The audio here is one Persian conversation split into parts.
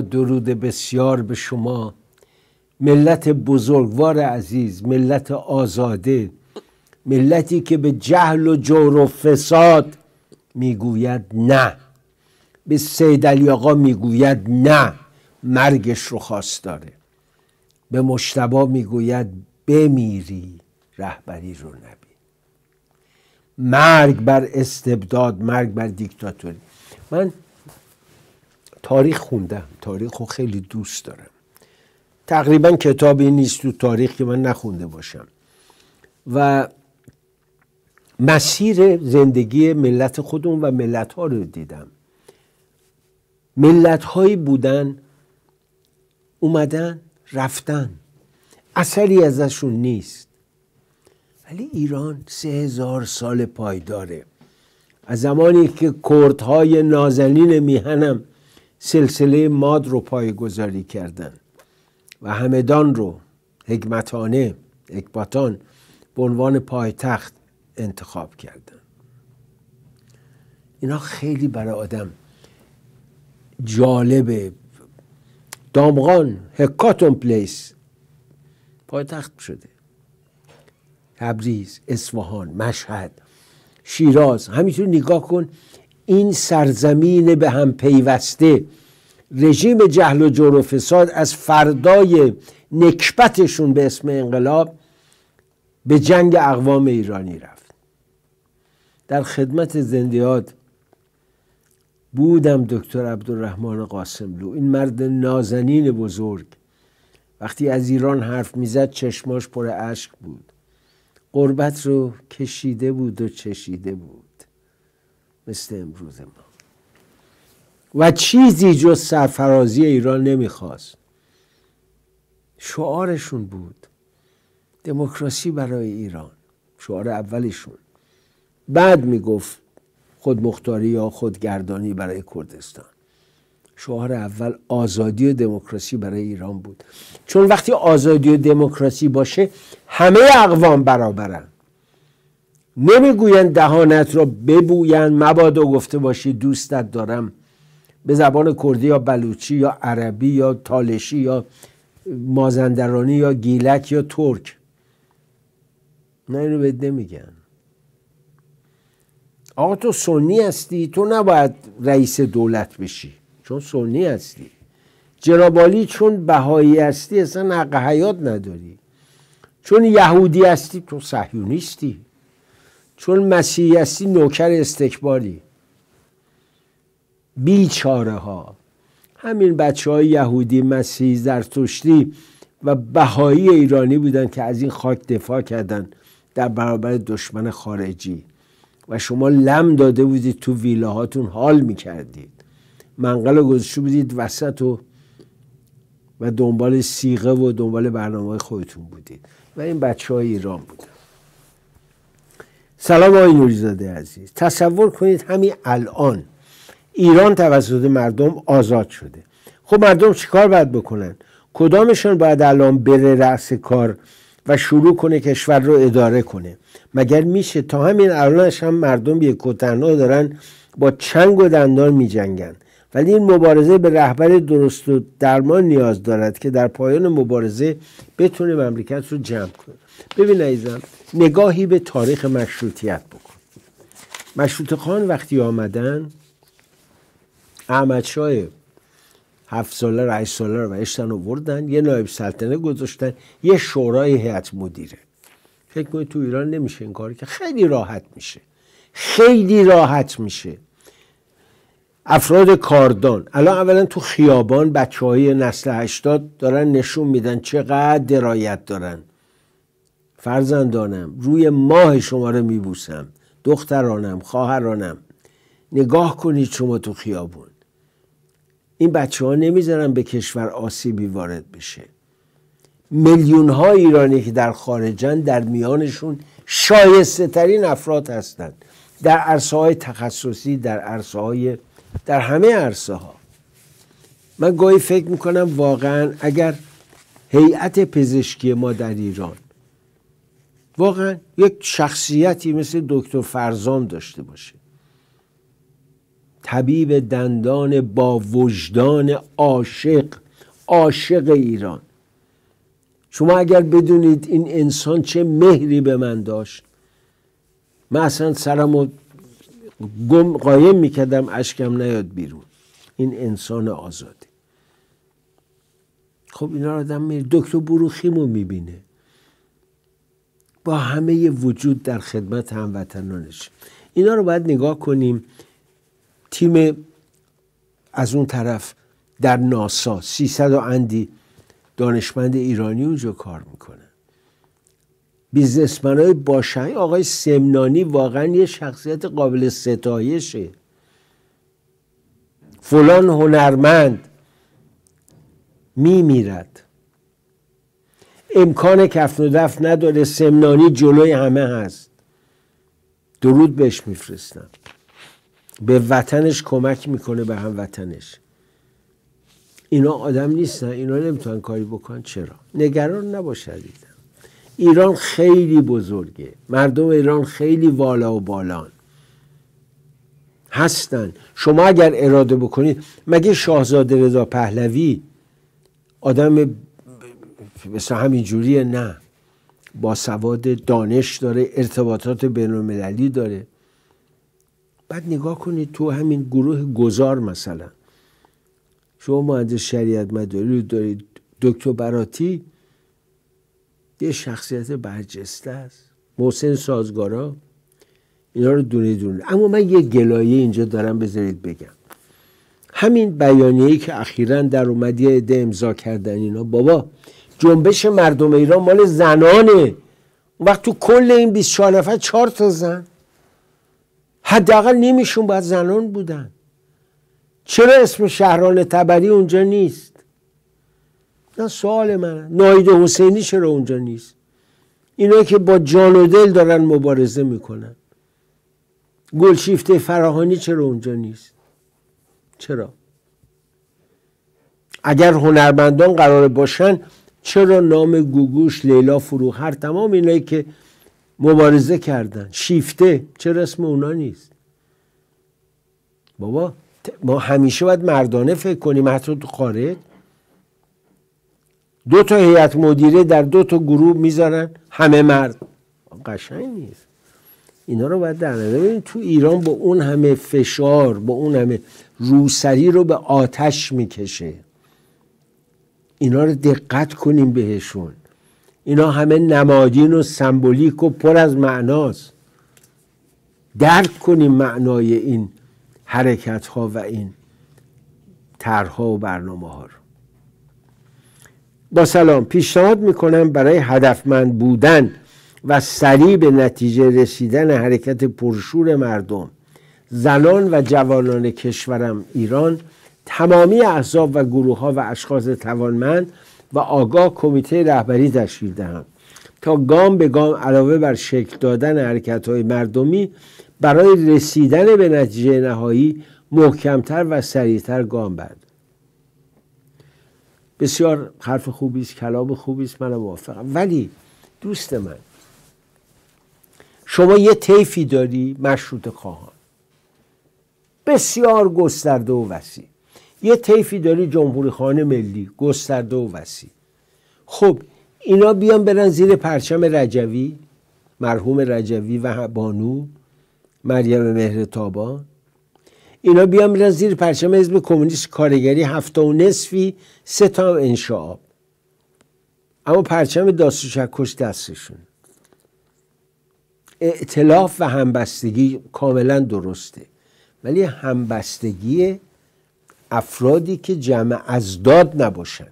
درود بسیار به شما. ملت بزرگوار عزیز ملت آزاده ملتی که به جهل و جور و فساد می‌گوید نه. به سید علی آقا می‌گوید نه. مرگش رو خواست داره. به مشتبا می‌گوید بمیری رهبری رو نبی مرگ بر استبداد مرگ بر دیکتاتوری. من تاریخ خوندم تاریخ رو خیلی دوست دارم. تقریبا کتابی نیست تو تاریخ که من نخونده باشم. و مسیر زندگی ملت خودمون و ملت ها رو دیدم. ملت هایی بودن اومدن رفتن. اثری ازشون نیست. ولی ایران سه هزار سال پایداره. از زمانی که کردهای نازنین میهنم سلسله ماد رو پایگذاری کردن و همدان رو حکمتانه اکباتان به عنوان پایتخت انتخاب کردن. اینا خیلی برای آدم جالبه دامغان هکاتون پلیس. پایتخت شده. تبریز اصفهان مشهد شیراز همینطور نگاه کن. این سرزمین به هم پیوسته. رژیم جهل و جور و فساد از فردای نکبتشون به اسم انقلاب به جنگ اقوام ایرانی رفت. در خدمت زندیات بودم دکتر عبدالرحمن قاسملو این مرد نازنین بزرگ. وقتی از ایران حرف می‌زد چشماش پر اشک بود. قربت رو کشیده بود و چشیده بود. مثل امروز ما. و چیزی جز سرفرازی ایران نمی‌خواست. شعارشون بود دموکراسی برای ایران. شعار اولشون. بعد می‌گفت خودمختاری یا خودگردانی برای کردستان. شعار اول آزادی و دموکراسی برای ایران بود. چون وقتی آزادی و دموکراسی باشه همه اقوام برابرن. نمی‌گویند دهانت را ببویند. مبادا گفته باشی دوستت دارم. به زبان کردی یا بلوچی یا عربی یا تالشی یا مازندرانی یا گیلک یا ترک. نه اینو بهت نمیگن. آقا تو سنی هستی. تو نباید رئیس دولت بشی. چون سنی هستی. جنابالی چون بهایی هستی اصلا حق حیات نداری. چون یهودی هستی تو صهیونیستی. چون مسیحی هستی نوکر استکباری. بیچاره ها همین بچه های یهودی مسیحی زرتشتی و بهایی ایرانی بودن که از این خاک دفاع کردن در برابر دشمن خارجی. و شما لم داده بودید تو ویلاهاتون حال می‌کردید. منقل گذاشته بودید وسط و و دنبال سیغه و دنبال برنامه خودتون بودید. و این بچه های ایران بودن. سلام آقای نوریزاده عزیز. تصور کنید همین الان ایران توسط مردم آزاد شده. خب مردم چیکار باید بکنن؟ کدامشان باید الان بره رأس کار و شروع کنه کشور رو اداره کنه؟ مگر میشه تا همین الانش هم مردم یک کتنها دارن با چنگ و دندان میجنگن؟ ولی این مبارزه به رهبر درست و درمان نیاز دارد که در پایان مبارزه بتونه مملکت رو جمع کنه. ببین عزیزم نگاهی به تاریخ مشروطیت بکن. مشروط خان وقتی آمدن احمد شاه هفت ساله رئیس ساله رو اشتن آوردن یه نایب سلطنه گذاشتن یه شورای هیئت مدیره. فکر کنید تو ایران نمیشه این کاری که خیلی راحت میشه. خیلی راحت میشه. افراد کاردان الان اولا تو خیابان بچه های نسل هشتاد دارن نشون میدن چقدر درایت دارن. فرزندانم روی ماه شما رو میبوسم. دخترانم خواهرانم. نگاه کنید شما تو خیابون. این بچه ها نمی‌ذارن به کشور آسیبی وارد بشه. میلیون ها ایرانی که در خارجن در میانشون شایسته ترین افراد هستند. در عرصه های تخصصی در عرصه های در همه عرصه ها من گاهی فکر می‌کنم واقعا اگر هیئت پزشکی ما در ایران واقعا یک شخصیتی مثل دکتر فرزام داشته باشه. طبیب دندان با وجدان عاشق عاشق ایران. شما اگر بدونید این انسان چه مهری به من داشت من اصلا سرم رو گم قایم می‌کردم اشکم نیاد بیرون. این انسان آزاده. خب اینا آدم میره دکتر بروخیمو می‌بینه. با همه وجود در خدمت هموطنانش. اینا رو باید نگاه کنیم. تیم از اون طرف در ناسا 300 اندی دانشمند ایرانی اونجا کار می‌کنن بیزنسمن های باشن آقای سمنانی واقعا یه شخصیت قابل ستایشه. فلان هنرمند میمیرد. امکان کفن و دفن نداره سمنانی جلوی همه هست. درود بهش میفرستم. به وطنش کمک می‌کنه به هم وطنش. اینا آدم نیستن اینا نمی‌تونن کاری بکنن. چرا؟ نگران نباشید ایران خیلی بزرگه. مردم ایران خیلی والا و بالان. هستن. شما اگر اراده بکنید مگه شاهزاده رضا پهلوی آدم مثل همین جوریه نه. با سواد دانش داره ارتباطات بین داره. بعد نگاه کنید تو همین گروه گذار مثلا. شما مهندس شریعت مداری دارید دکتر براتی یه شخصیت برجسته است. محسن سازگارا اینا رو دونه دونه اما من یه گلایه اینجا دارم بذارید بگم. همین بیانیه‌ای که اخیرا در اومد یه عده امضا کردن اینا. بابا جنبش مردم ایران مال زنانه. اون وقت تو کل این 24 نفر چهار تا زن. حداقل نیمیشون باید زنان بودن. چرا اسم شهران تبری اونجا نیست؟ نه سوال من ناید حسینی چرا اونجا نیست؟ اینا که با جان و دل دارن مبارزه می‌کنن. گلشیفته فراهانی چرا اونجا نیست؟ چرا؟ اگر هنرمندان قرار باشن چرا نام گوگوش لیلا فروخر تمام اینایی که مبارزه کردن شیفته چرا اسم اونا نیست؟ بابا ما همیشه باید مردانه فکر کنیم. حتی تو خارج. دو تا هیئت مدیره در دو تا گروه می‌ذارن. همه مرد. قشنگ نیست. اینا رو باید در نظر تو ایران با اون همه فشار با اون همه روسری رو به آتش می‌کشه. اینا رو دقت کنیم بهشون. اینا همه نمادین و سمبولیک و پر از معناست. درک کنیم معنای این حرکت ها و این طرحها و برنامه ها رو. با سلام پیشنهاد می‌کنم برای هدفمند بودن و سریع به نتیجه رسیدن حرکت پرشور مردم زنان و جوانان کشورم ایران تمامی احزاب و گروه ها و اشخاص توانمند و آگاه کمیته رهبری تشکیل دهم. تا گام به گام علاوه بر شکل دادن حرکت های مردمی برای رسیدن به نتیجه نهایی محکمتر و سریعتر گام برد. بسیار حرف خوبی است کلام خوبی است من موافقم. ولی دوست من شما یه طیفی داری مشروط خواهان. بسیار گسترده و وسیع. یه طیفی داری جمهوری خانه ملی گسترده و وسیع. خب اینا بیان برن زیر پرچم رجوی مرحوم رجوی و بانو مریم مهر تابان اینا بیان برن زیر پرچم حزب کمونیست کارگری هفته و نصفی سه تا انشعاب. اما پرچم داستو چکش دستشون. اعتلاف و همبستگی کاملا درسته. ولی همبستگی افرادی که جمع ازداد نباشن.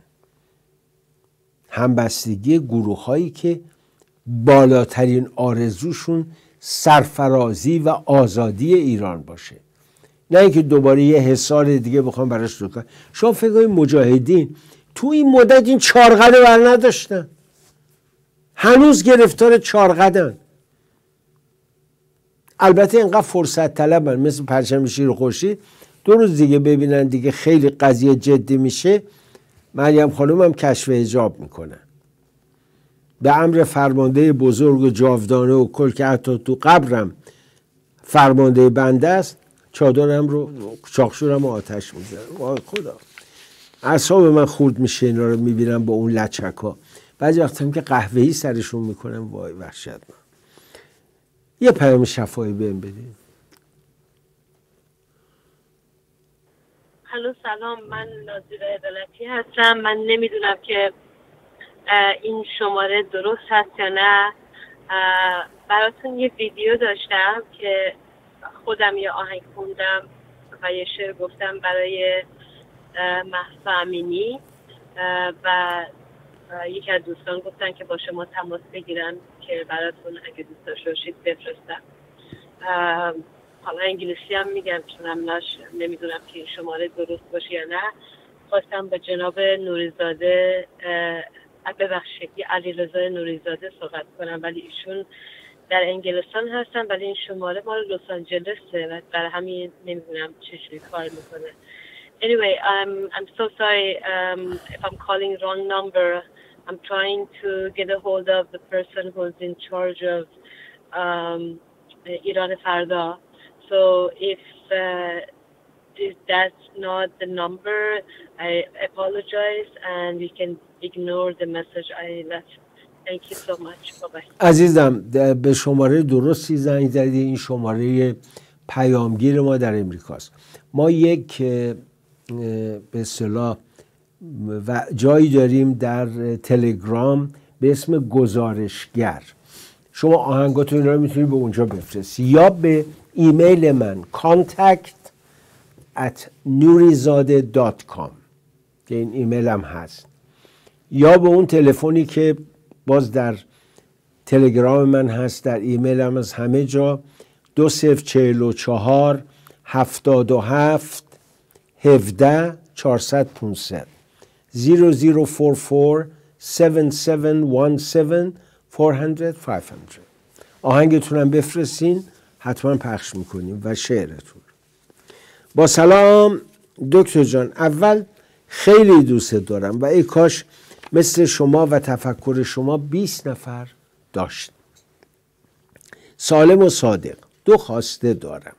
همبستگی گروه هایی که بالاترین آرزوشون سرفرازی و آزادی ایران باشه. نه اینکه دوباره یه حسار دیگه بخوام براش رو کنم شما فکر مجاهدین تو این مدت این چارقده بر نداشتن. هنوز گرفتار چارقدن. البته اینقدر فرصت طلبن مثل پرچم شیر خورشید. دو روز دیگه ببینن دیگه خیلی قضیه جدی میشه مریم خانم هم کشف اجاب می‌کنن به امر فرمانده بزرگ و جاودانه و کل که حتی تو قبرم فرمانده بنده است. چادرم رو چاخشورم رو آتش می‌زنم وای خدا. اعصاب من خورد میشه اینا رو می‌بینم با اون لچک ها بعضی وقت هم که قهوه‌ای سرشون می‌کنم. وای وحشت من یه پیام شفایی بهم بدین. هلو سلام من ناظر عدالتی هستم. من نمی‌دونم که این شماره درست هست یا نه. براتون یه ویدیو داشتم که خودم یه آهنگ خوندم و یه شعر گفتم برای محسا امینی. و یکی از دوستان گفتن که با شما تماس بگیرن که براتون اگه دوست داشته باشید بفرستم. حالا انگلیسی هم میگم چون نمی‌دونم که شماره درست باشه یا نه. خواستم با جناب نوریزاده ببخشید علی رضا نوریزاده صحبت کنم. ولی ایشون در انگلستان هستن ولی این شماره مال لس آنجلسه و برای همین نمی‌دونم چجوری کار می‌کنه. Anyway I'm I'm so sorry. Um, if I'm calling wrong number I'm trying to get a hold of the person who's in charge of um, Iran Farda. So if uh, if that's not the number I apologize and we can ignore the message I left. عزیزم به شماره درستی زنگ زدی این شماره پیامگیر ما در امریکاست. ما یک به اصطلاح و جایی داریم در تلگرام به اسم گزارشگر. شما آهنگاتون رو می‌تونید به اونجا بفرستی یا به ایمیل من contact at nurizade.com که این ایمیل هم هست. یا به اون تلفنی که باز در تلگرام من هست در ایمیل هم از همه جا دو صفر چهل و چهار هفتاد و هفت هفده چارصد پونصد. zero zero four four seven seven one seven four hundred five hundred آهنگتونم بفرستین. حتما پخش می‌کنیم و شعرتون. با سلام دکتر جان. اول خیلی دوست دارم و ای کاش مثل شما و تفکر شما 20 نفر داشت. سالم و صادق دو خواسته دارم.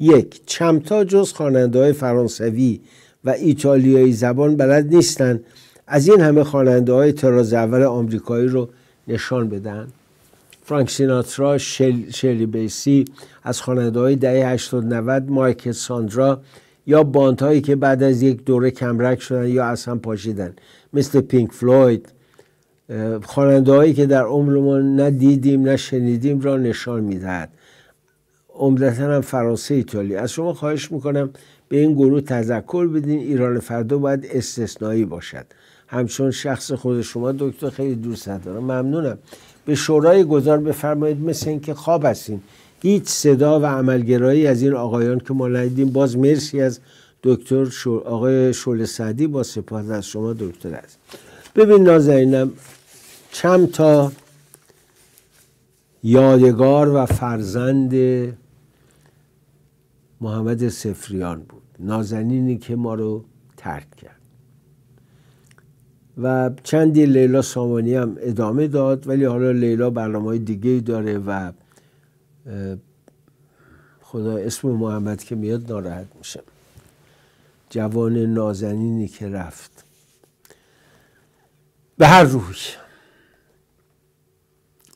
یک چمتا جز خواننده های فرانسوی و ایتالیایی زبان بلد نیستن. از این همه خواننده های تراز اول آمریکایی رو نشان بدن. فرانک سیناترا شل، شلی بیسی از خواننده های دهه 80 90 مایکل ساندرا یا باند هایی که بعد از یک دوره کمرک شدن یا اصلا پاشیدن. مثل پینک فلوید. خواننده هایی که در عمرمون نه دیدیم نه شنیدیم را نشان می‌دهد. عمدتا هم فرانسه ایتالیا. از شما خواهش می‌کنم به این گروه تذکر بدین. ایران فردا باید استثنایی باشد. همچون شخص خود شما دکتر خیلی دوست دارم ممنونم. به شورای گذار بفرمایید مثل اینکه خواب هستین. هیچ صدا و عملگرایی از این آقایان که ما ندیدیم. باز مرسی از دکتر آقای شول سعدی. با سپاس از شما دکتر است ببین نازنینم چند تا یادگار و فرزند محمد سفریان بود. نازنینی که ما رو ترک کرد. و چندی لیلا سامانی هم ادامه داد ولی حالا لیلا برنامه های دیگه داره و خدا اسم محمد که میاد ناراحت میشه. جوان نازنینی که رفت. به هر روی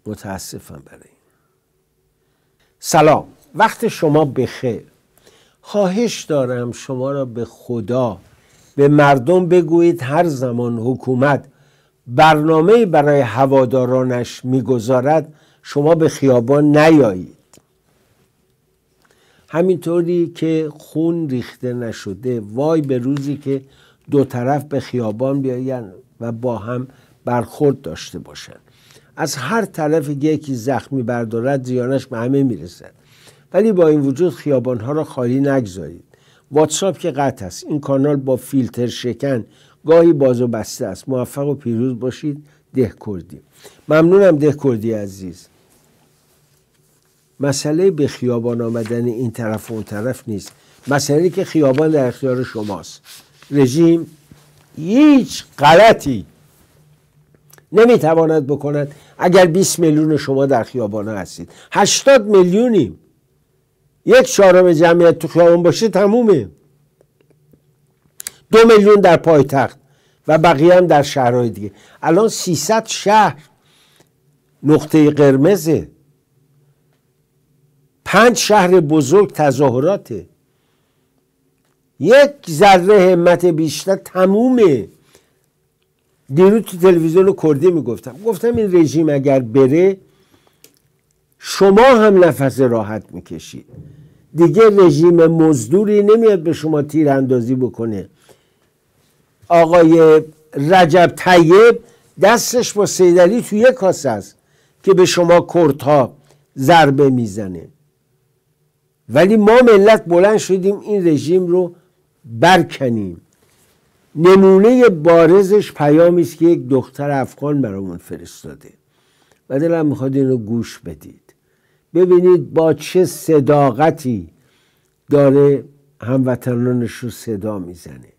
متاسفم برای سلام. وقت شما بخیر. خواهش دارم شما را به خدا به مردم بگویید هر زمان حکومت برنامه برای هوادارانش می‌گذارد شما به خیابان نیایید. همینطوری که خون ریخته نشده وای به روزی که دو طرف به خیابان بیاین و با هم برخورد داشته باشند از هر طرف یکی زخمی بردارد زیانش به همه می‌رسد. ولی با این وجود خیابان ها را خالی نگذارید. واتساپ که قطع است. این کانال با فیلتر شکن گاهی باز و بسته است. موفق و پیروز باشید. ده کردی ممنونم ده کردی عزیز. مسئله به خیابان آمدن این طرف و اون طرف نیست. مسئله که خیابان در اختیار شماست. رژیم هیچ غلطی نمی‌تواند بکند. اگر 20 میلیون شما در خیابان هستید. 80 میلیونیم. یک چهارم جمعیت تو خیابان باشه تمومه. دو میلیون در پایتخت و بقیه هم در شهرهای دیگه. الان 300 شهر نقطه قرمزه. پنج شهر بزرگ تظاهراته. یک ذره همت بیشتر تمومه. دیروز تو تلویزیون کردی می‌گفتم. گفتم این رژیم اگر بره شما هم نفس راحت می‌کشید. دیگه رژیم مزدوری نمیاد به شما تیر اندازی بکنه. آقای رجب طیب دستش با سیدلی توی یک کاسه است که به شما کردها ضربه می‌زنه. ولی ما ملت بلند شدیم این رژیم رو برکنیم. نمونه بارزش پیامی است که یک دختر افغان برامون فرستاده. و دلم می‌خواد اینو گوش بدید. ببینید با چه صداقتی داره هموطنانش رو صدا می‌زنه.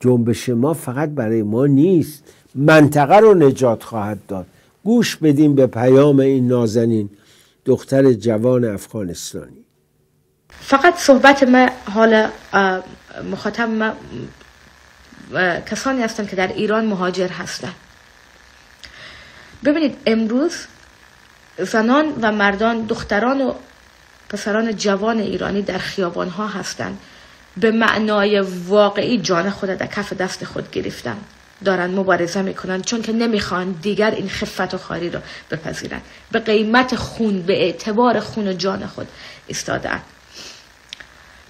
جنبش ما فقط برای ما نیست. منطقه رو نجات خواهد داد. گوش بدیم به پیام این نازنین دختر جوان افغانستانی. فقط صحبت ما حال مخاطب ما کسانی هستند که در ایران مهاجر هستند ببینید امروز زنان و مردان دختران و پسران جوان ایرانی در خیابان ها هستند. به معنای واقعی جان خود در کف دست خود گرفتن. دارن مبارزه می‌کنن چون که نمی‌خوان دیگر این خفت و خاری رو بپذیرن. به قیمت خون به اعتبار خون و جان خود ایستادن.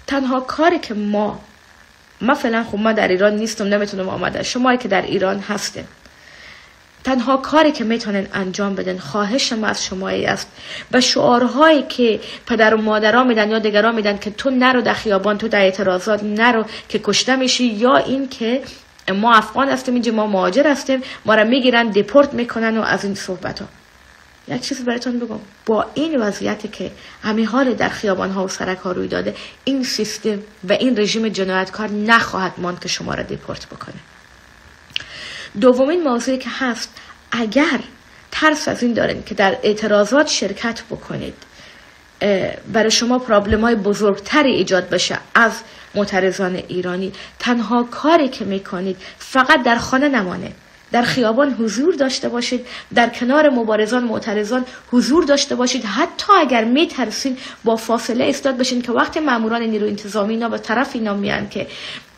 تنها کاری که ما ما فعلا خب ما در ایران نیستم نمی‌تونم آمده. شما که در ایران هستین تنها کاری که می‌تونن انجام بدن خواهش ما از شما است و شعارهایی که پدر و مادرها میدن یا دیگران میدن که تو نرو در خیابان تو در اعتراضات نرو که کشته میشی یا این که ما افغان هستیم اینجا ما مهاجر هستیم ما را می‌گیرن دیپورت می‌کنن و از این صحبت ها یک چیز براتون بگم با این وضعیتی که همین حال در خیابان ها و سرک ها روی داده این سیستم و این رژیم جنایتکار نخواهد ماند که شما را دیپورت بکنه. دومین موضوعی که هست اگر ترس از این دارین که در اعتراضات شرکت بکنید برای شما پرابلم های بزرگتری ایجاد بشه از معترضان ایرانی تنها کاری که می‌کنید فقط در خانه نمانه در خیابان حضور داشته باشید در کنار مبارزان معترضان حضور داشته باشید. حتی اگر میترسین با فاصله استاد بشین که وقتی ماموران نیرو انتظامی اینا به طرف اینا میان که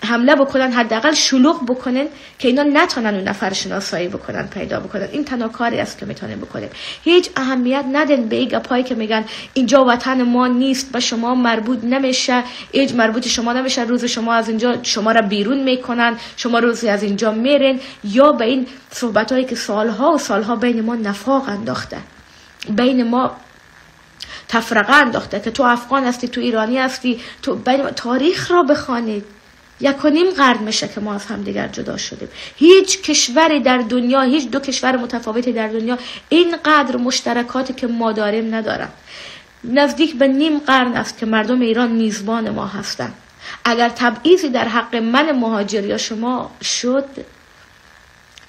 حمله بکنن حداقل شلوغ بکنن که اینا نتونن اون نفر شناسایی بکنن پیدا بکنن. این تنها کاری است که می‌تونیم بکنیم هیچ اهمیت ندن به این گپایی که میگن اینجا وطن ما نیست و شما مربوط نمیشه هیچ مربوط شما نمیشه. روز شما از اینجا شما را بیرون می‌کنن شما روزی از اینجا میرین. یا به این صحبت هایی که سالها و سالها بین ما نفاق انداخته بین ما تفرقه انداخته که تو افغان هستی تو ایرانی هستی تو تاریخ را بخوانید. یک و نیم قرن میشه که ما از هم دیگر جدا شدیم. هیچ کشوری در دنیا هیچ دو کشور متفاوتی در دنیا اینقدر مشترکاتی که ما داریم ندارن. نزدیک به نیم قرن است که مردم ایران میزبان ما هستند اگر تبعیضی در حق من مهاجر یا شما شد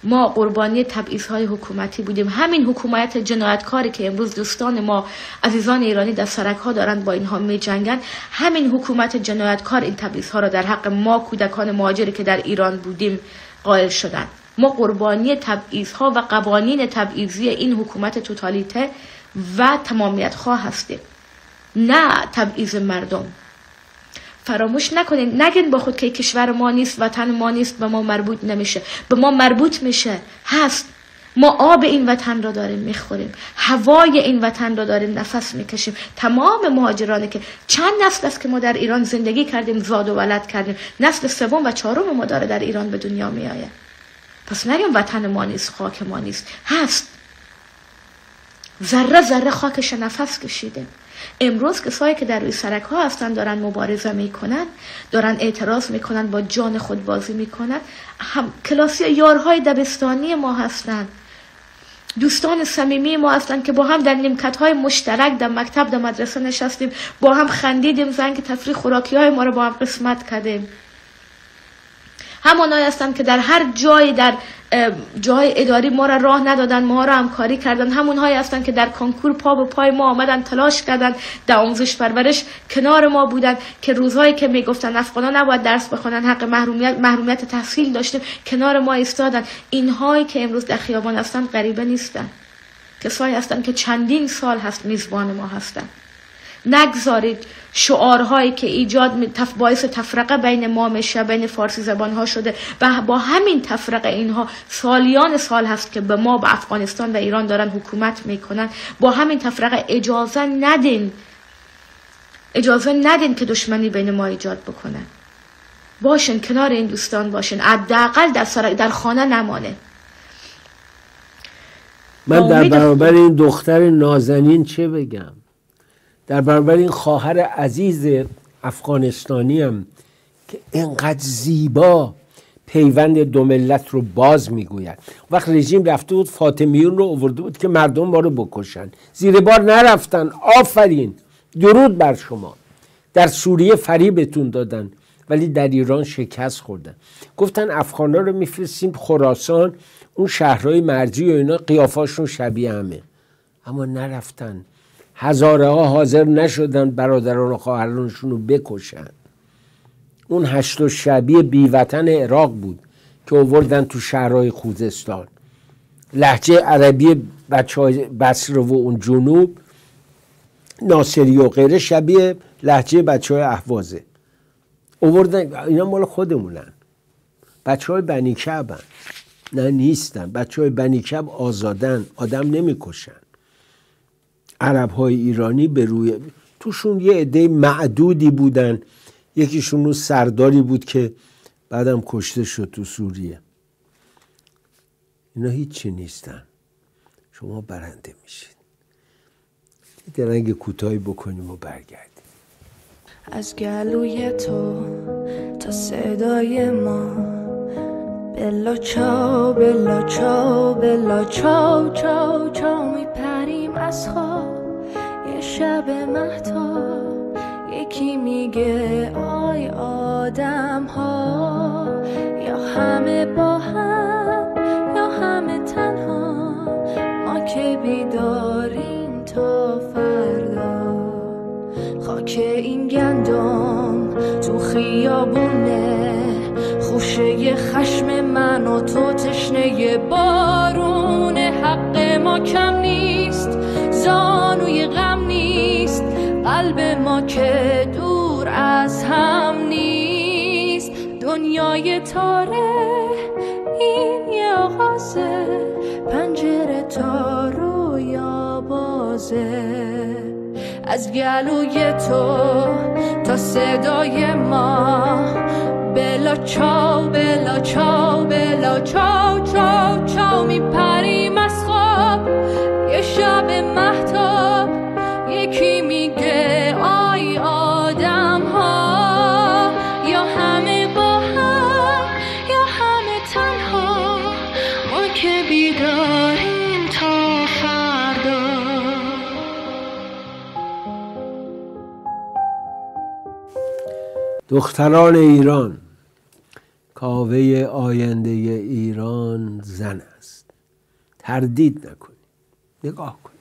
ما قربانی تبعیض های حکومتی بودیم. همین حکومت جنایتکاری که امروز دوستان ما عزیزان ایرانی در سرک ها دارند با اینها می جنگن همین حکومت جنایتکار این تبعیض ها را در حق ما کودکان مهاجری که در ایران بودیم قائل شدند. ما قربانی تبعیض ها و قوانین تبعیضی این حکومت توتالیته و تمامیت خواه هستیم. نه تبعیض مردم. فراموش نکنین. نگین با خود که کشور ما نیست وطن ما نیست به ما مربوط نمیشه. به ما مربوط میشه. هست. ما آب این وطن را داریم می‌خوریم. هوای این وطن را داریم نفس می‌کشیم. تمام مهاجرانی که چند نسل است که ما در ایران زندگی کردیم زاد و ولد کردیم. نسل سوم و چهارم ما داره در ایران به دنیا میآید. پس نگیم وطن ما نیست خاک ما نیست. هست. ذره ذره خاکش نفس کشیدیم. امروز کسایی که در روی سرک ها هستن دارن مبارزه می‌کنن دارن اعتراض می‌کنن با جان خود بازی می‌کنن. هم کلاسی یارهای دبستانی ما هستن. دوستان صمیمی ما هستن که با هم در نیمکت های مشترک در مکتب در مدرسه نشستیم با هم خندیدیم زنگ تفریح خوراکی های ما رو با هم قسمت کردیم. همانهایی هستند که در هر جای در جای اداری ما را راه ندادن ما را همکاری کردن. همونهایی هستند که در کنکور پا به پای ما آمدن تلاش کردن در آموزش پرورش کنار ما بودن که روزهایی که می‌گفتن افغانان نباید درس بخونن حق محرومیت محرومیت تحصیل داشته کنار ما ایستادن. اینهایی که امروز در خیابان هستند غریبه نیستن. کسایی هستند که چندین سال هست میزبان ما هستند نگذارید شعارهایی که ایجاد تف باعث تفرقه بین ما میشه بین فارسی زبان ها شده و با همین تفرقه اینها سالیان سال هست که به ما به افغانستان و ایران دارن حکومت می‌کنن. با همین تفرقه اجازه ندین اجازه ندین که دشمنی بین ما ایجاد بکنن باشن کنار این دوستان باشن حداقل در, در خانه نمانه. من در برابر این دختر نازنین چه بگم؟ در برابر این خواهر عزیز افغانستانی هم که اینقدر زیبا پیوند دو ملت رو باز می‌گوید. وقت رژیم رفته بود فاطمیون رو آورده بود که مردم ما رو بکشن. زیر بار نرفتن. آفرین! درود بر شما. در سوریه فریبتون دادن ولی در ایران شکست خوردن. گفتن افغانا رو میفرستیم خراسان اون شهرهای مرجی و اینا قیافاشون شبیه همه. اما نرفتن. هزاره ها حاضر نشدن برادران و خواهرانشون رو بکشن. اون هشت و شبیه بیوطن عراق بود که اووردن تو شهرهای خوزستان. لحجه عربی بچه های بصره و اون جنوب ناصری و غیره شبیه لحجه بچه های احوازه. اووردن اینا مال خودمونن. بچه های بنیکب نه نیستن. بچه های بنیکب آزادن. آدم نمی‌کشن. عرب های ایرانی به روی توشون یه عده معدودی بودن. یکیشون سرداری بود که بعدم کشته شد تو سوریه. اینا هیچی نیستن. شما برنده میشید درنگ کوتاهی بکنیم و برگردیم. از گلوی تو تا صدای ما. بلا چاو بلا چاو بلا چاو چاو چاو میپریم از خواب. شب مهتا. یکی میگه آی آدم ها یا همه با هم یا همه تنها. ما که بیداریم تا فردا. خاک این گندم تو خیابونه. خوشه خشم من و تو تشنه بارون حق ما کم قلب ما که دور از هم نیست. دنیای تاره این یه آغازه. پنجره تا رویا بازه از گلوی تو تا صدای ما. بلا چاو بلا چاو بلا چاو چاو چاو میپریم از خواب. یه شب محتاب دختران ایران. کاوه آینده ایران زن است. تردید نکنید. نگاه کنید.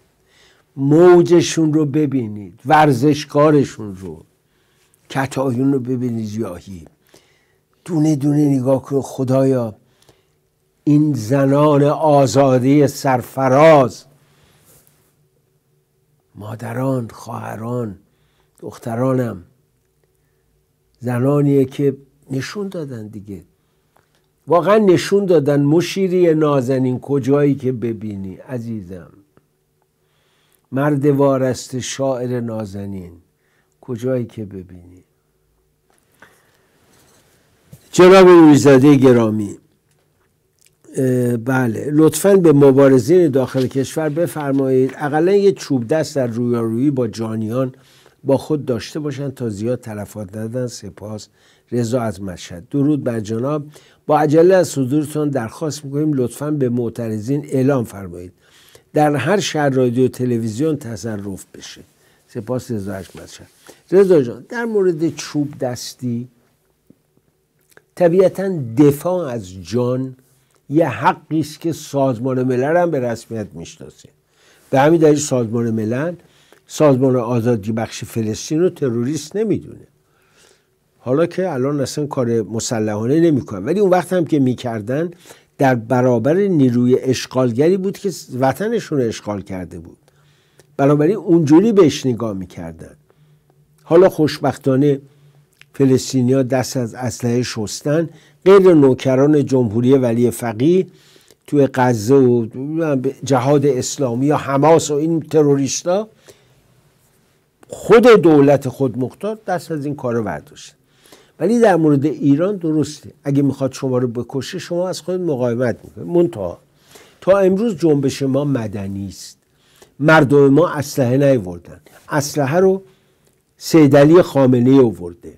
موجشون رو ببینید. ورزشکارشون رو. کتایون رو ببینید. یاهی دونه دونه نگاه کن. خدایا. این زنان آزادی سرفراز. مادران خواهران دخترانم. زنانیه که نشون دادن دیگه. واقعا نشون دادن مشیری نازنین کجایی که ببینی عزیزم. مرد وارست شاعر نازنین کجایی که ببینی؟ جناب نوریزاده گرامی بله لطفا به مبارزین داخل کشور بفرمایید. اقلا یه چوب دست در رویارویی با جانیان با خود داشته باشند تا زیاد تلفات ندن سپاس. رضا از مشهد. درود بر جناب. با عجله از درخواست می‌کنیم لطفا به معترضین اعلام فرمایید. در هر شهر رادیو تلویزیون تصرف بشه. سپاس رضا مشهد. رضا جان در مورد چوب دستی طبیعتا دفاع از جان یه حقی است که سازمان ملل هم به رسمیت می‌شناسه. به همین دلیل سازمان ملل سازمان آزادی بخش فلسطین رو تروریست نمی‌دونه. حالا که الان اصلا کار مسلحانه نمی‌کنن ولی اون وقت هم که می‌کردن در برابر نیروی اشغالگری بود که وطنشون رو اشغال کرده بود. بنابراین اونجوری بهش نگاه می‌کردن. حالا خوشبختانه فلسطینیا دست از اسلحه شستن. غیر نوکران جمهوری ولی فقی توی غزه و جهاد اسلامی یا حماس و این تروریستا خود دولت خود مختار دست از این کار برداشت ولی در مورد ایران درسته. اگه می‌خواد شما رو بکشه شما از خود مقاومت می‌کنید منتها تا امروز جنبش ما مدنی است. مردم ما اسلحه نیوردن اسلحه رو سیدلی خامنه ای آورده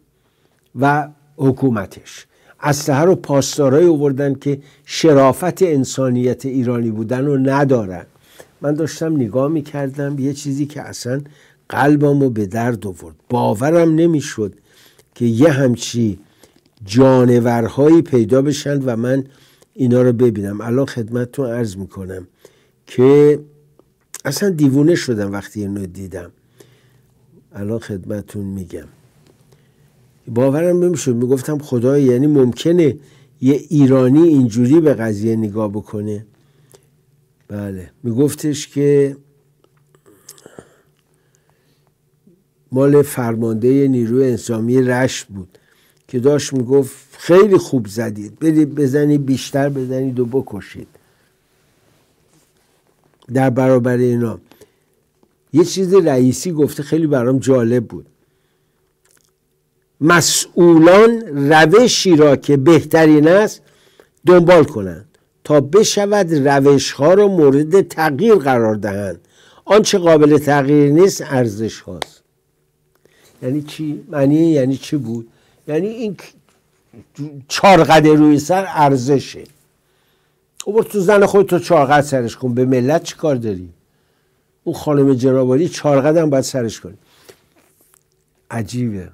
و حکومتش. اسلحه رو پاسدارای آوردن که شرافت انسانیت ایرانی بودن رو ندارن. من داشتم نگاه می‌کردم یه چیزی که اصلا قلبم به درد آورد. باورم نمی‌شد که یه همچی جانورهایی پیدا بشن و من اینا رو ببینم. الان خدمتتون عرض می‌کنم که اصلا دیوونه شدم وقتی اینو دیدم. الان خدمتتون میگم. باورم نمی‌شد. می‌گفتم خدای یعنی ممکنه یه ایرانی اینجوری به قضیه نگاه بکنه؟ بله. میگفتش که مال فرمانده نیروی انسامی رشت بود که داشت می‌گفت خیلی خوب زدید برید بزنید بیشتر بزنید و بکشید. در برابر اینا. یه چیز رئیسی گفته خیلی برام جالب بود. مسئولان روشی را که بهترین است دنبال کنند تا بشود روش ها را مورد تغییر قرار دهند. آنچه قابل تغییر نیست ارزش هاست یعنی چی؟ معنی یعنی چی بود؟ یعنی این چارقده روی سر ارزشه. او تو زن خود تو چارقد سرش کن. به ملت چی کار داری؟ اون خانم جنابالی چارقد هم باید سرش کنی عجیبه.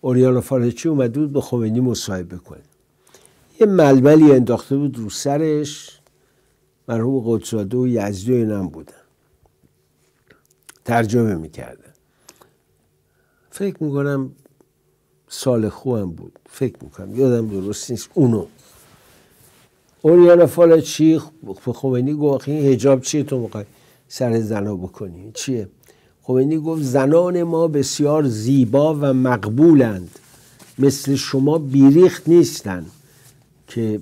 اوریانا فارچی اومده بود با خمینی مصاحبه کنه. یه ململی انداخته بود رو سرش. مرحوم قدساده و یزدی و اینم بودن. ترجمه می‌کردن. فکر می‌کنم سال خوبم بود. فکر می‌کنم. یادم درست نیست. اونو. اوریانا فالچی به خمینی گفت این هجاب چیه تو می‌خوای سر زنا بکنی؟ چیه؟ خمینی گفت زنان ما بسیار زیبا و مقبولند. مثل شما بیریخت نیستند که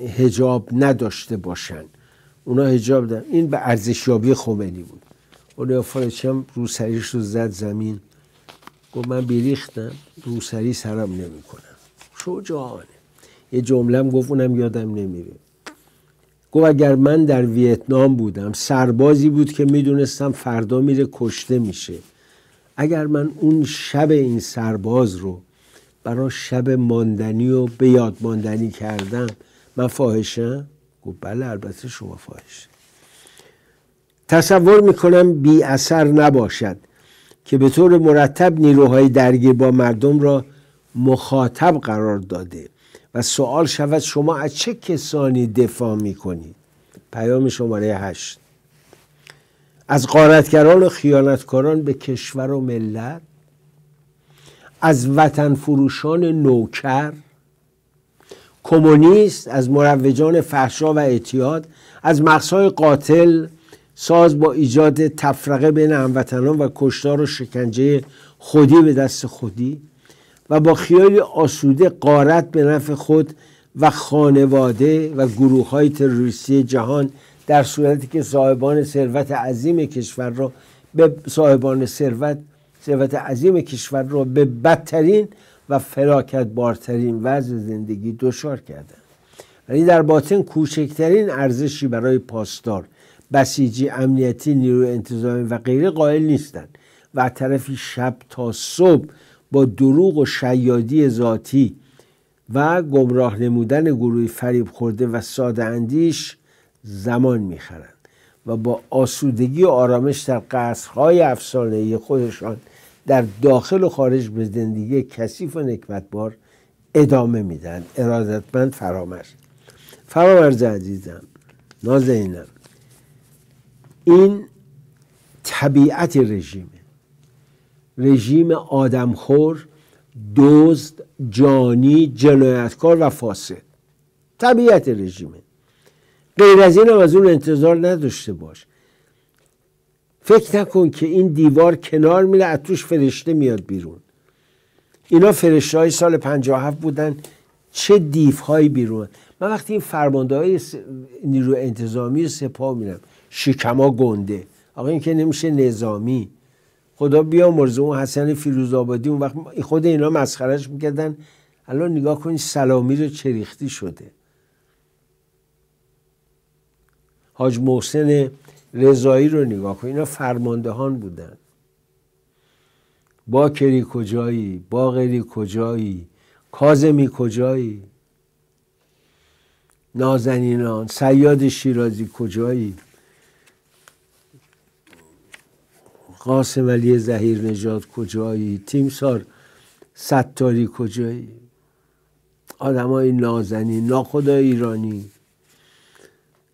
هجاب نداشته باشند اونا هجاب دارن. این به ارزشیابی خمینی بود. اون فارچی هم روسریش رو زد زمین. گفت من بیریختم روسری سرم نمی کنم شجاعانه یه جمله گفت اونم یادم نمیره. گفت اگر من در ویتنام بودم سربازی بود که می‌دونستم فردا میره کشته میشه. اگر من اون شب این سرباز رو برای شب ماندنی و به یاد ماندنی کردم من فاحشم گفت بله البته شما فاحشه. تصور می‌کنم بی اثر نباشد. که به طور مرتب نیروهای درگیر با مردم را مخاطب قرار داده و سوال شود شما از چه کسانی دفاع می کنید پیام شماره هشت. از قارتگران و خیانتکاران به کشور و ملت از وطن فروشان نوکر کمونیست از مروجان فحشا و اعتیاد از مقصای قاتل ساز با ایجاد تفرقه بین هموطنان و کشتار و شکنجه خودی به دست خودی و با خیال آسوده قارت به نفع خود و خانواده و گروه های تروریستی جهان در صورتی که صاحبان ثروت عظیم کشور را به صاحبان ثروت ثروت عظیم کشور را به بدترین و فراکت بارترین وضع زندگی دچار کردند. ولی در باطن کوچکترین ارزشی برای پاسدار بسیجی امنیتی نیروی انتظامی و غیره قائل نیستند و طرفی شب تا صبح با دروغ و شیادی ذاتی و گمراه نمودن گروهی فریب خورده و ساده اندیش زمان می‌خرند و با آسودگی و آرامش در قصرهای افسانه‌ای خودشان در داخل و خارج به زندگی کثیف و نکبتبار ادامه میدن ارادتمند فرامرز فرامرز عزیزم نازنینم. این طبیعت رژیمه. رژیم آدمخور دزد جانی جنایتکار و فاسد. طبیعت رژیمه. غیر از این هم از اون انتظار نداشته باش. فکر نکن که این دیوار کنار میره از توش فرشته میاد بیرون. اینا فرشته های سال 57 بودن. چه دیوهایی بیرون؟ من وقتی این فرمانده های نیرو انتظامی سپاه میرم. شکما گنده. آقا این که نمیشه نظامی. خدا بیا مرزه اون حسن فیروز آبادی اون وقت خود اینا مسخرش می‌کردن. الان نگاه کنید سلامی رو چریختی شده. حاج محسن رضایی رو نگاه کن. اینا فرماندهان بودن. باکری کجایی؟ باغری کجایی؟ کازمی کجایی؟ نازنینان سیاد شیرازی کجایی؟ قاسم علی زهیر نجات کجایی؟ تیمسار ستاری کجایی؟ آدمای نازنین ناخدا ایرانی.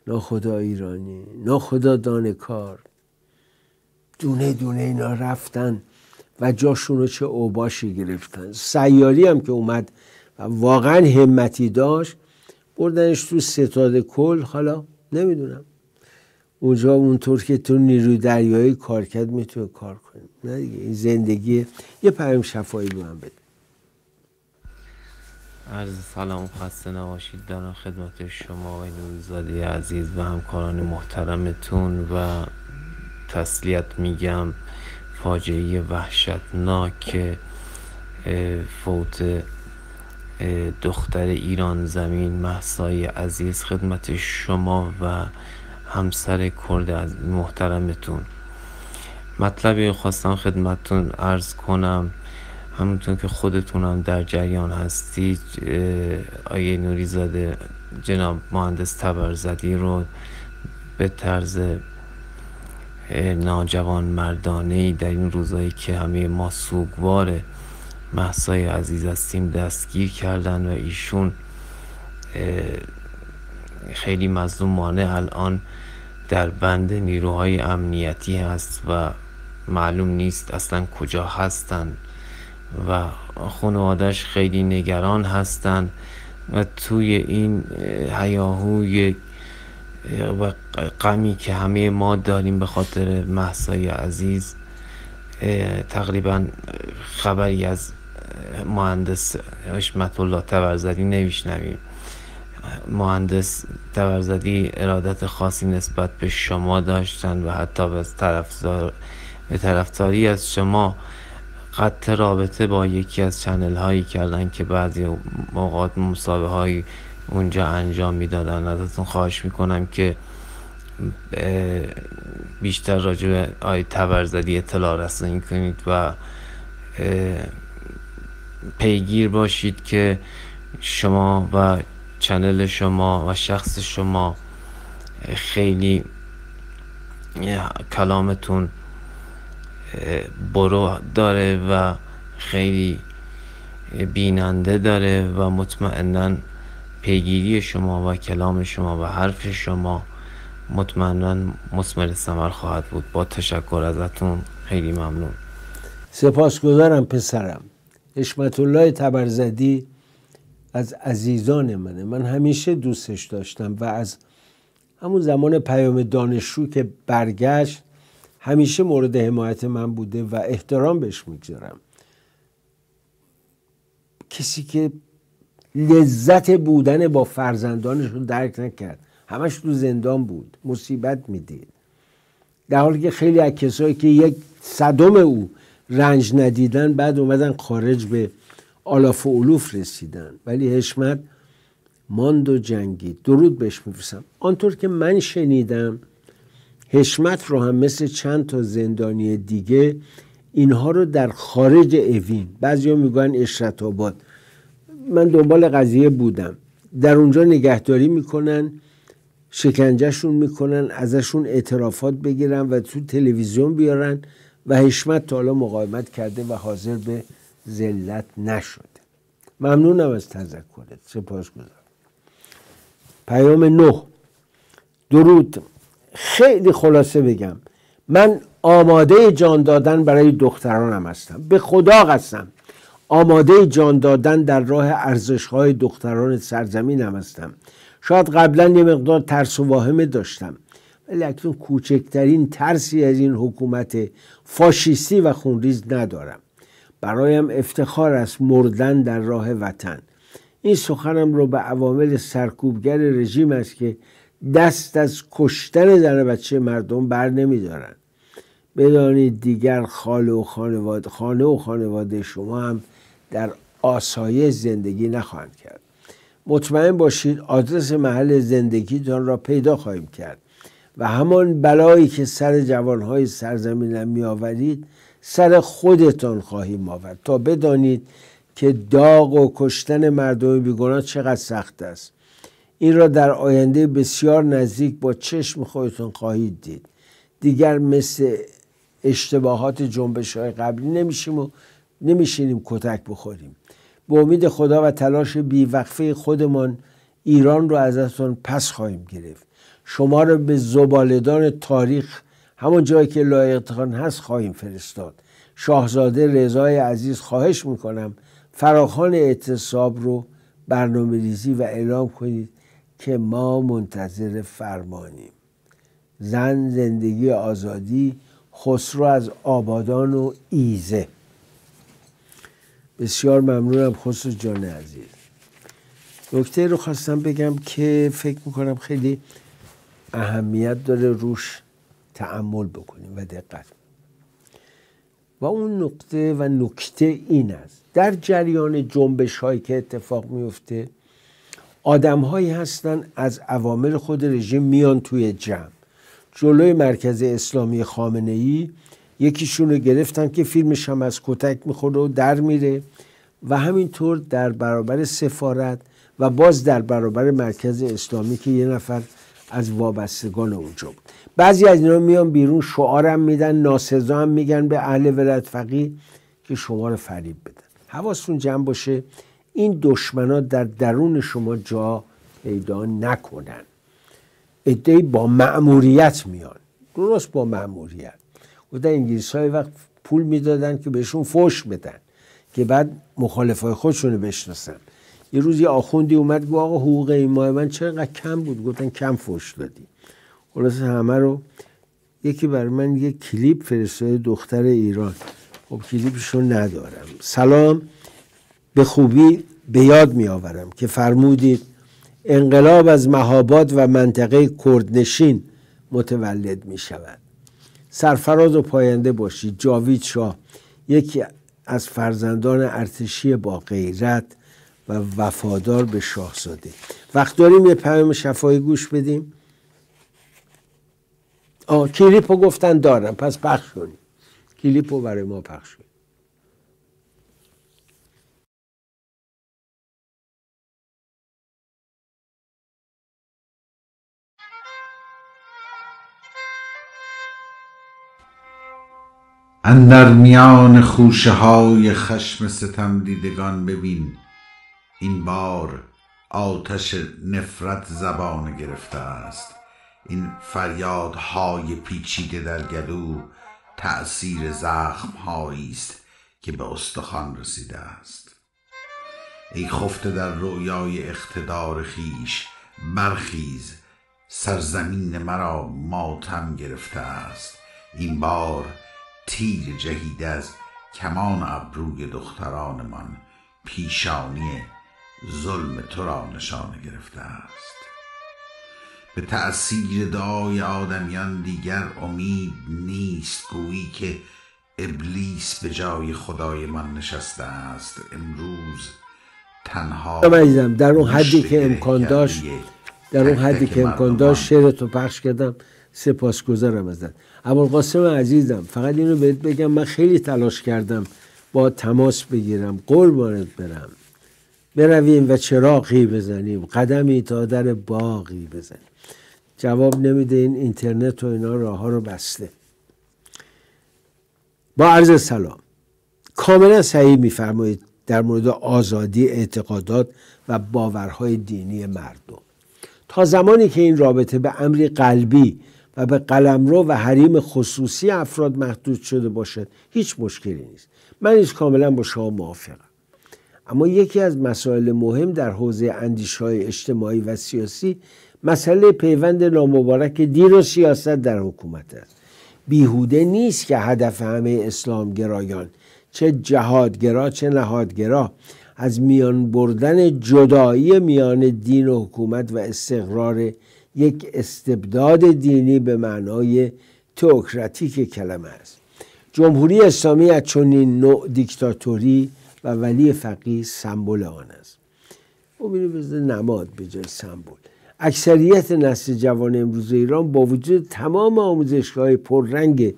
ناخدا ایرانی ناخدا دانکار دونه دونه اینا رفتن و جاشون رو چه اوباشی گرفتن. سیاری هم که اومد و واقعا همتی داشت بردنش تو ستاد کل. حالا نمی‌دونم. اونجا اونطور که تو نیروی دریایی کار کرد می‌تونه کار کنیم نه دیگه این زندگی یه پیام شفایی به من بده. عرض سلام خسته نباشید. دارم خدمت شما و نوریزاده عزیز و همکاران محترمتون و تسلیت میگم فاجعه وحشتناک فوت دختر ایران زمین محسای عزیز. خدمت شما و همسر کرد از محترمتون. مطلبی خواستم خدمتتون ارز کنم. همونطور که خودتونم در جریان هستید آیه نوری زاده جناب مهندس تبرزدی رو به طرز ناجوان مردانه در این روزایی که همه ما سوگوار محسای عزیز هستیم دستگیر کردن و ایشون خیلی مظلومانه الان در بند نیروهای امنیتی هست و معلوم نیست اصلا کجا هستند و خانوادش خیلی نگران هستند و توی این هیاهوی و غمی که همه ما داریم به خاطر محسای عزیز تقریبا خبری از مهندس حشمت الله تبرزدی نمیشنویم. مهندس تبرزدی ارادت خاصی نسبت به شما داشتن و حتی به طرفدار به طرفداری از شما قطع رابطه با یکی از channel هایی کردن که بعضی موقعات مسابقه هایی اونجا انجام می‌دادن. ازتون خواهش می‌کنم که بیشتر راجع به آقای طبرزدی اطلاع رسانی کنید و پیگیر باشید که شما و channel شما و شخص شما خیلی کلامتون برو داره و خیلی بیننده داره و مطمئنا پیگیری شما و کلام شما و حرف شما مطمئنا مسمر سمر خواهد بود. با تشکر ازتون خیلی ممنون. سپاسگزارم پسرم. اشمت الله تبرزدی از عزیزان منه. من همیشه دوستش داشتم و از همون زمان پیام دانشجو که برگشت همیشه مورد حمایت من بوده و احترام بهش می‌گذارم. کسی که لذت بودن با فرزندانش رو درک نکرد. همش تو زندان بود. مصیبت می‌دید. در حالی که خیلی از کسایی که یک صدم او رنج ندیدن بعد اومدن خارج به آلاف و علوف رسیدن. ولی حشمت ماند و جنگید درود بهش میفرسم آنطور که من شنیدم حشمت رو هم مثل چند تا زندانی دیگه اینها رو در خارج اوین بعضی ها میگن اشرت آباد. من دنبال قضیه بودم. در اونجا نگهداری می‌کنن شکنجهشون می‌کنن ازشون اعترافات بگیرن و تو تلویزیون بیارن و حشمت تا حالا مقاومت کرده و حاضر به ذلت نشده ممنونم از تذکرت. سپاس گذارم پیام نه. درود. خیلی خلاصه بگم. من آماده جان دادن برای دخترانم هستم. به خدا قسم. آماده جان دادن در راه ارزش های دختران سرزمینم هستم. شاید قبلا یه مقدار ترس و واهمه داشتم. ولی اکنون کوچکترین ترسی از این حکومت فاشیستی و خونریز ندارم. برایم افتخار است مردن در راه وطن. این سخنم رو به عوامل سرکوبگر رژیم است که دست از کشتن زن بچه مردم بر نمیدارن بدانید دیگر خاله و خانواده خانه و خانواده شما هم در آسایش زندگی نخواهند کرد. مطمئن باشید آدرس محل زندگیتان را پیدا خواهیم کرد و همان بلایی که سر جوانهای سرزمینم می آورید سر خودتان خواهیم آورد. تا بدانید که داغ و کشتن مردم بیگناه چقدر سخت است. این را در آینده بسیار نزدیک با چشم خودتان خواهید دید. دیگر مثل اشتباهات جنبش های قبلی نمیشیم و نمیشینیم کتک بخوریم. به امید خدا و تلاش بیوقفه خودمان ایران رو ازتون پس خواهیم گرفت. شما رو به زبالدان تاریخ همون جایی که لایقتان هست خواهیم فرستاد. شاهزاده رضای عزیز خواهش می‌کنم فراخان اعتصاب رو برنامه ریزی و اعلام کنید که ما منتظر فرمانیم. زن زندگی آزادی خسرو از آبادان و ایزه. بسیار ممنونم خسرو جان عزیز. نکته رو خواستم بگم که فکر می‌کنم خیلی اهمیت داره روش. تعمل بکنیم و دقت. و اون نقطه و نکته این است. در جریان جنبش هایی که اتفاق میفته آدم هایی هستن از عوامل خود رژیم میان توی جمع. جلوی مرکز اسلامی خامنه ای یکیشون رو گرفتن که فیلمش هم از کتک می‌خوره و در میره و همینطور در برابر سفارت و باز در برابر مرکز اسلامی که یه نفر از وابستگان اونجا بود بعضی از اینا میان بیرون شعارم میدن ناسزا هم میگن به اهل ولایت فقیه که شما رو فریب بدن. حواستون جمع باشه این دشمنا در درون شما جا پیدا نکنن. ادهی با معموریت میان. درست با معموریت و در انگلیس های وقت پول می‌دادن که بهشون فوش بدن که بعد مخالف های خودشون رو بشناسن. یه روز یه آخوندی اومد گفت آقا حقوق این ماه من چقدر کم بود؟ گفتن کم فوش دادی. خلاص همه رو یکی برای من یه کلیپ فرستاده دختر ایران. خب کلیپشون ندارم. سلام. به خوبی به یاد می آورم که فرمودید انقلاب از مهاباد و منطقه کردنشین متولد می شود سرفراز و پاینده باشید. جاوید شاه یکی از فرزندان ارتشی با غیرت و وفادار به شاهزاده. وقت داریم یه پیام شفایی گوش بدیم. آه کلیپو گفتن دارم. پس پخش کنیم. کلیپو برای ما پخش کنیم. اندر میان خوشه های خشم ستم دیدگان ببین. این بار آتش نفرت زبان گرفته است. این فریادهای پیچیده در گلو تأثیر زخم است که به استخوان رسیده است. ای خفته در رویای اقتدار خیش برخیز سرزمین مرا ماتم گرفته است. این بار تیر جهید از کمان ابروی دخترانمان پیشانی ظلم تو را نشانه گرفته است. به تأثیر دعای آدمیان دیگر امید نیست گویی که ابلیس به جای خدای من نشسته است. امروز تنها در اون حدی که امکان داشت در اون حدی که امکان داشت شعر تو پخش کردم سپاسگزارم ازت. ابوالقاسم عزیزم فقط اینو بهت بگم من خیلی تلاش کردم با تماس بگیرم قربانت برم. برویم و چراغی بزنیم قدمی تا در باقی بزنیم. جواب نمیده این اینترنت و اینا راه ها رو بسته. با عرض سلام کاملا صحیح میفرمایید در مورد آزادی اعتقادات و باورهای دینی مردم. تا زمانی که این رابطه به امری قلبی و به قلمرو و حریم خصوصی افراد محدود شده باشد هیچ مشکلی نیست. من نیز کاملا با شما موافقم. اما یکی از مسائل مهم در حوزه اندیش های اجتماعی و سیاسی مسئله پیوند نامبارک دین و سیاست در حکومت است. بیهوده نیست که هدف همه اسلامگرایان چه جهادگرا چه نهادگرا از میان بردن جدایی میان دین و حکومت و استقرار یک استبداد دینی به معنای تئوکراتیک کلمه است. جمهوری اسلامی از چنین نوع دیکتاتوری و ولی فقیه سمبل آن است. ببینید نماد به جای سمبل. اکثریت نسل جوان امروز ایران با وجود تمام آموزشگاه پررنگ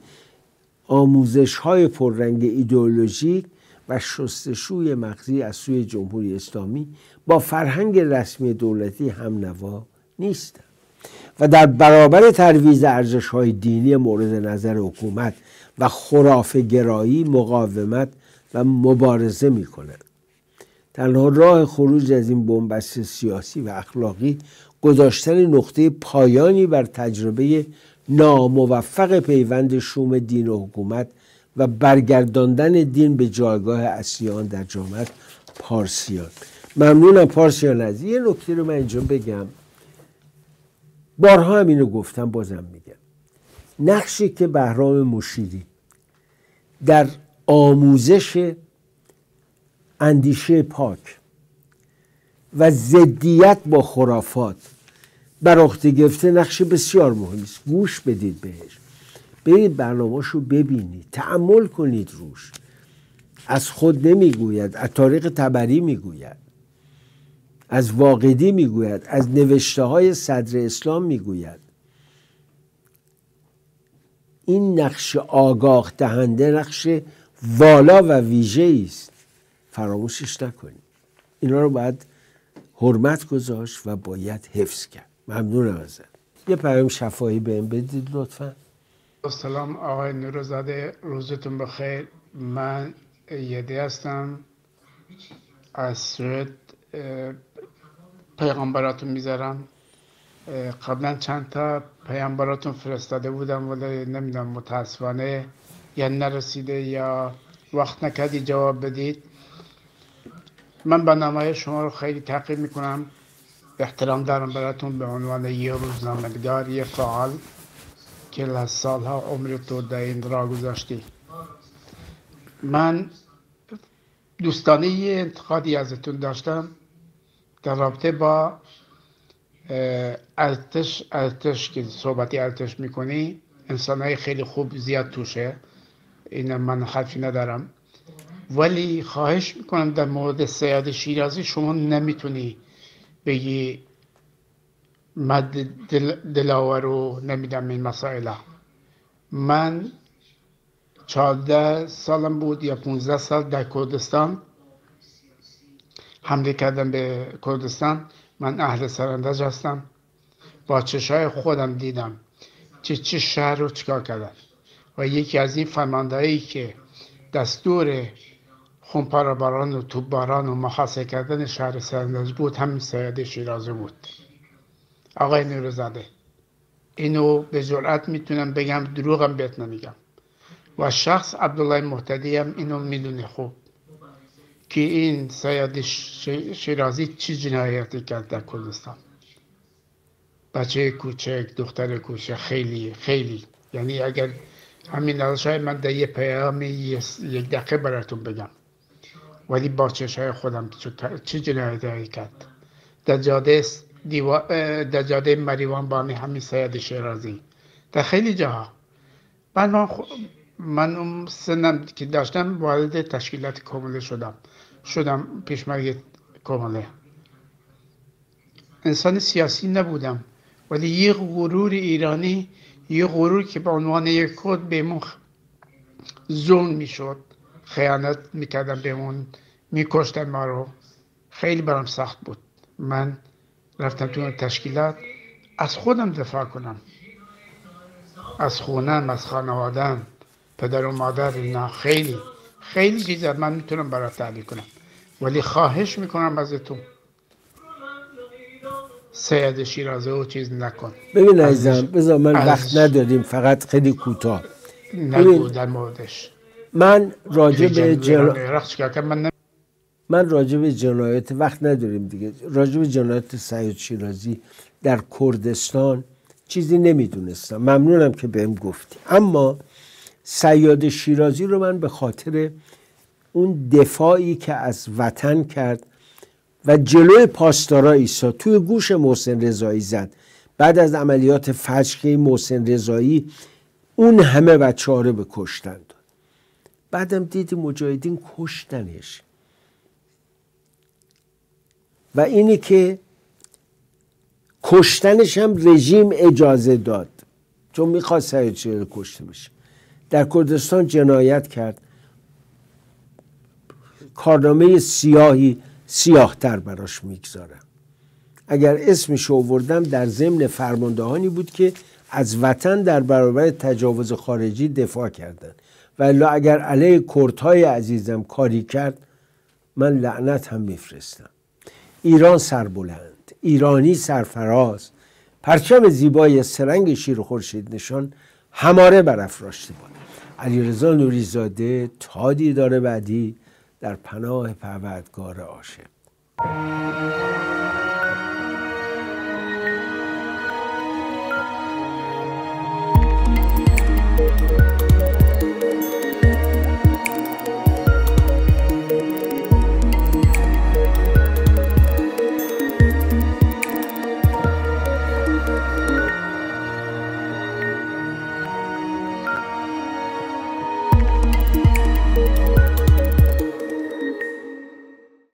آموزش های پررنگ ایدئولوژیک و شستشوی مغزی از سوی جمهوری اسلامی با فرهنگ رسمی دولتی هم نوا نیستند. و در برابر ترویز ارزش های دینی مورد نظر حکومت و خرافه گرایی مقاومت و مبارزه می کنند تنها راه خروج از این بنبست سیاسی و اخلاقی گذاشتن نقطه پایانی بر تجربه ناموفق پیوند شوم دین و حکومت و برگرداندن دین به جایگاه اصلی آن در جامعه پارسیان. ممنونم پارسیان از یه نکته رو من اینجا بگم. بارها هم اینو گفتم بازم میگم. نقشی که بهرام مشیری در آموزش اندیشه پاک و ضدیت با خرافات. بر عهده گرفته نقش بسیار مهمی است. گوش بدید بهش. برید برنامهش رو ببینید. تعمل کنید روش. از خود نمی‌گوید. از تاریخ تبری می‌گوید. از واقعی می‌گوید. از نوشته های صدر اسلام می‌گوید. این نقش آگاه دهنده نقش والا و ویژه است. فراموشش نکنید. اینا رو باید حرمت گذاشت و باید حفظ کرد. ممنونم ازت. یه پیام شفایی بهم بدید لطفا. سلام آقای نورزاده. روزتون بخیر. من یده هستم. از سوید پیغمبراتون می‌ذارم. قبلا چند تا پیغمبراتون فرستاده بودم ولی نمی‌دونم متاسفانه یا نرسیده یا وقت نکردی جواب بدید. من برنامه شما رو خیلی تحقیق می‌کنم. احترام دارم براتون. به عنوان یه روزنامه‌نگار یه فعال که سالها عمر تو در این را گذاشتی. من دوستانه یه انتقادی ازتون داشتم در رابطه با ارتش ارتش که صحبتی ارتش می‌کنی انسان های خیلی خوب زیاد توشه. این من حرفی ندارم. ولی خواهش می‌کنم در مورد سیاد شیرازی شما نمی‌تونی بگی مد دلاور رو نمیدم این مسائل من چهارده سالم بود یا 15 سال در کردستان حمله کردم به کردستان. من اهل سرندج هستم. با چشای خودم دیدم چه چه شهر رو چکار کردن. و یکی از این فرماندهایی که دستور خونپاراباران و توباران و محاصره کردن شهر سرندج بود همین سیاد شیرازه بود. آقای نورزاده اینو به جرأت می‌تونم بگم دروغم بهت نمیگم. و شخص عبدالله محتدی هم اینو می‌دونه خوب که این سیاد شیرازی چی جنایتی کرد در کردستان. بچه کوچک دختر کوچک خیلی خیلی. یعنی اگر همین شاید من در یه پیام یک دقیقه براتون بگم. ولی با چشای خودم چه جنایتی کرد در جاده در جاده مریوان بانی همین سید شیرازی. در خیلی جاها. من من, من اون سنم که داشتم وارد تشکیلات کمله شدم. شدم پیشمرگ کمله انسان سیاسی نبودم. ولی یه غرور ایرانی یه غرور که به عنوان یک کد بهمون ظلم می‌شد. خیانت می‌کردن بهمون میکشتن ما رو. خیلی برام سخت بود. من رفتم تو تشکیلات. از خودم دفاع کنم. از خونم از خانوادم پدر و مادر اینا. خیلی خیلی چیزا من می‌تونم برات تعلیل کنم. ولی خواهش می‌کنم ازتون. سید شیرازه و چیز نکن. ببین عزیزم بذار من وقت نداریم فقط خیلی کوتاه. نگو در موردش. من راجع به جنایت من من راجع به جنایت وقت نداریم دیگه. راجع به جنایت سید شیرازی در کردستان چیزی نمی‌دونستم. ممنونم که بهم گفتی. اما سیاد شیرازی رو من به خاطر اون دفاعی که از وطن کرد و جلوی پاسدارا ایسا توی گوش محسن رضایی زد. بعد از عملیات فجر محسن رضایی اون همه بچه رو به کشتن داد. بعدم دیدی مجاهدین کشتنش. و اینی که کشتنش هم رژیم اجازه داد. چون می‌خواست سید کشته بشه. در کردستان جنایت کرد. کارنامه سیاهی سیاهتر براش می‌گذارم. اگر اسمش آوردم در ضمن فرماندهانی بود که از وطن در برابر تجاوز خارجی دفاع کردند. و اگر علیه کردهای عزیزم کاری کرد من لعنت هم میفرستم. ایران سربلند ایرانی سرفراز پرچم زیبای سرنگ شیر خورشید نشان هماره برافراشته باد علیرضا نوریزاده تا دیدار بعدی در پناه پروردگار عاشق.